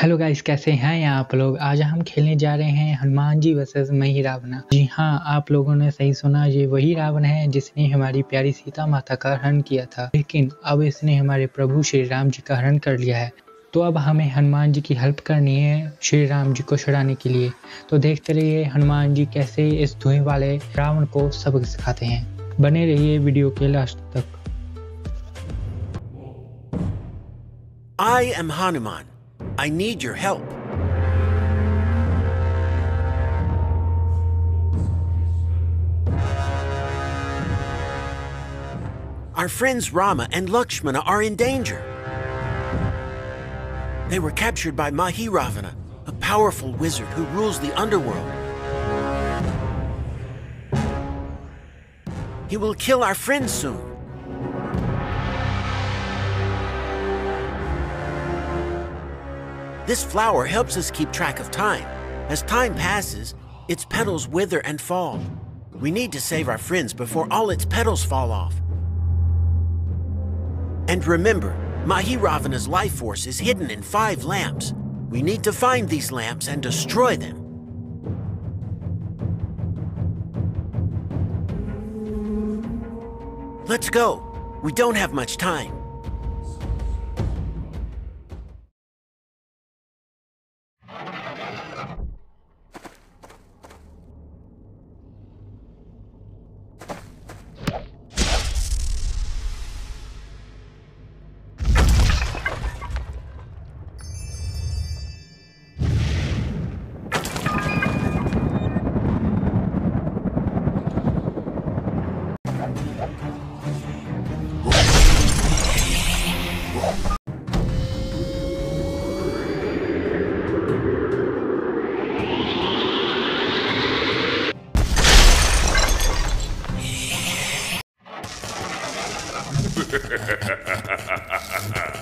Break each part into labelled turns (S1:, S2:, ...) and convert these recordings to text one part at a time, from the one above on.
S1: Hello guys कैसे हैं आप लोग? आज हम खेलने जा रहे हैं हनुमान जी वर्सेस मही रावणा। जी हाँ आप लोगों ने सही सुना, ये वही रावण है जिसने हमारी प्यारी सीता माता का हरण किया था। लेकिन अब इसने हमारे प्रभु श्री राम जी का हरण कर लिया है। तो अब हमें हनुमान जी की हेल्प करनी है श्री राम जी को छुड़ाने के लिए। तो देखते रहिए हनुमान जी कैसे इस धुएँ वाले रावण को सबक सिखाते हैं। बने रहिए वीडियो के लास्ट तक।
S2: I am Hanuman. I need your help. Our friends Rama and Lakshmana are in danger. They were captured by Mahiravana, a powerful wizard who rules the underworld. He will kill our friends soon. This flower helps us keep track of time. As time passes, its petals wither and fall. We need to save our friends before all its petals fall off. And remember, Mahiravana's life force is hidden in five lamps. We need to find these lamps and destroy them. Let's go. We don't have much time.
S3: ha ha ha ha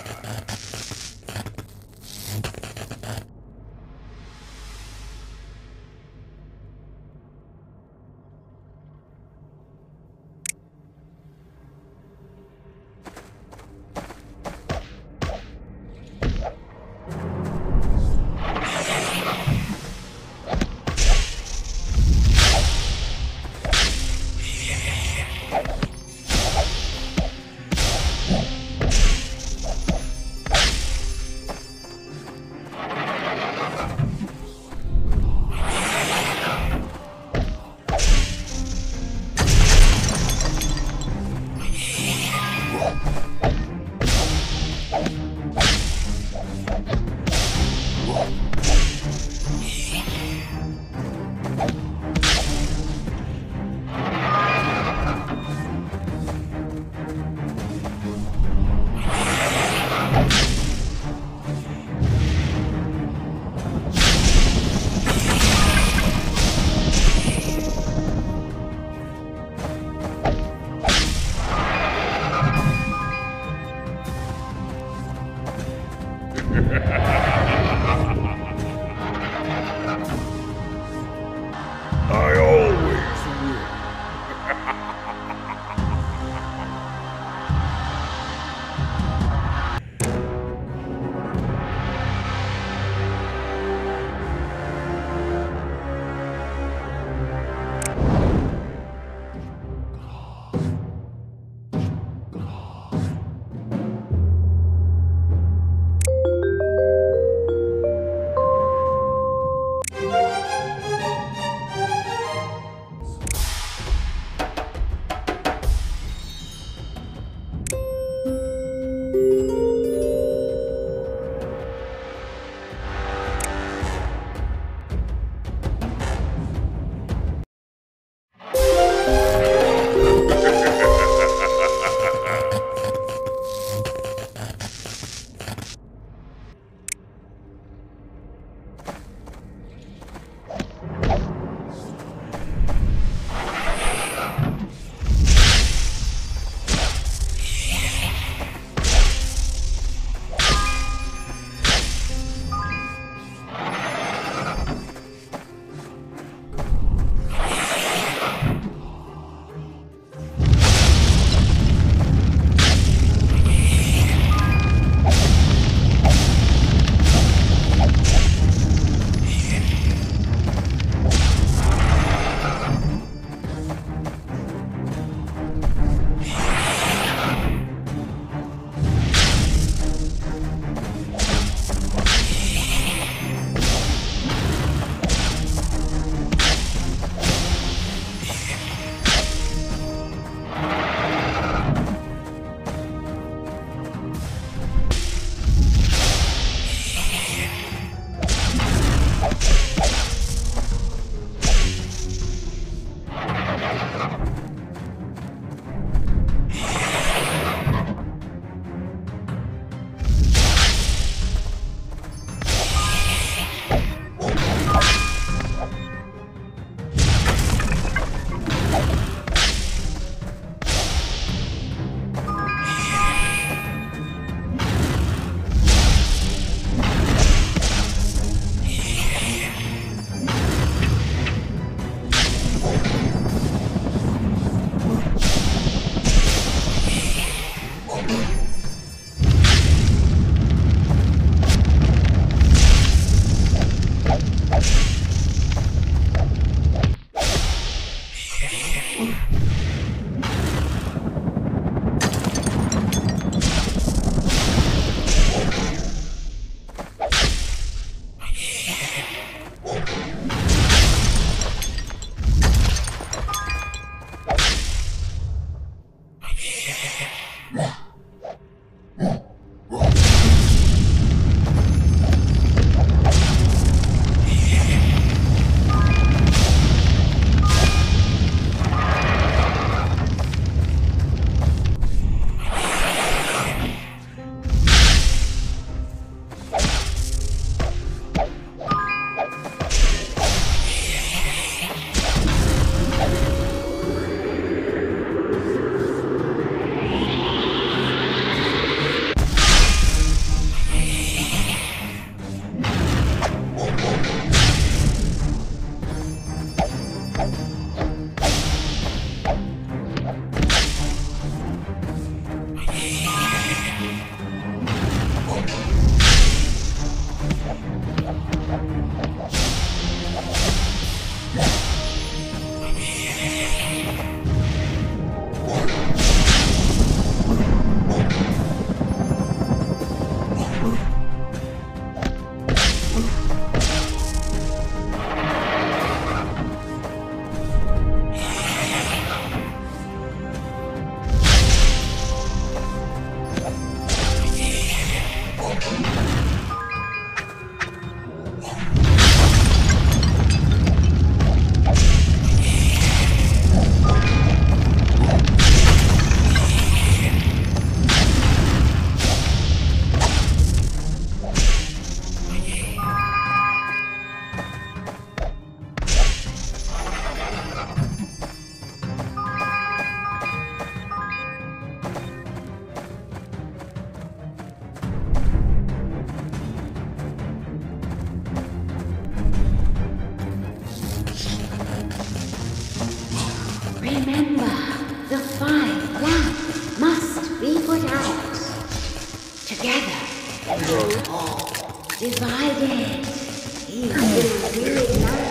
S3: I
S4: divided. He will reunite.